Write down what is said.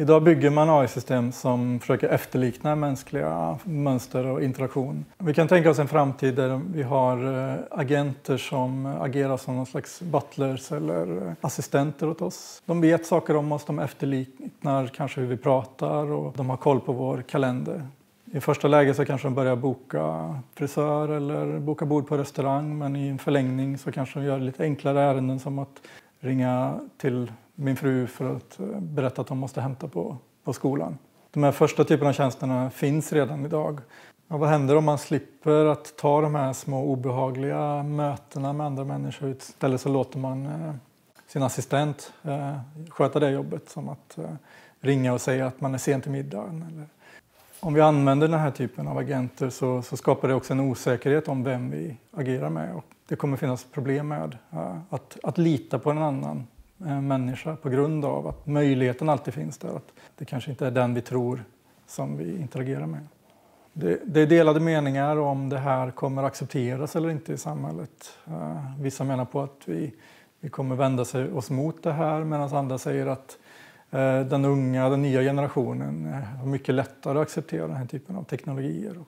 Idag bygger man AI-system som försöker efterlikna mänskliga mönster och interaktion. Vi kan tänka oss en framtid där vi har eh, agenter som agerar som någon slags butlers eller assistenter åt oss. De vet saker om oss, de efterliknar kanske hur vi pratar och de har koll på vår kalender. I första läget så kanske de börjar boka frisör eller boka bord på restaurang men i en förlängning så kanske de gör lite enklare ärenden som att ringa till min fru för att eh, berätta att de måste hämta på, på skolan. De här första typerna av tjänsterna finns redan idag. Ja, vad händer om man slipper att ta de här små obehagliga mötena med andra människor? Istället så låter man eh, sin assistent eh, sköta det jobbet som att ringa och säga att man är sen till middagen. Eller... Om vi använder den här typen av agenter så, så, skapar det också en osäkerhet om vem vi agerar med. Och det kommer finnas problem med eh, att, att lita på en annan eh, människa på grund av att möjligheten alltid finns där. Att det kanske inte är den vi tror som vi interagerar med. Det, det är delade meningar om det här kommer accepteras eller inte i samhället. Eh, vissa menar på att vi, vi kommer vända oss mot det här medan andra säger att Eh, den unga, den nya generationen eh, har mycket lättare att acceptera den här typen av teknologier.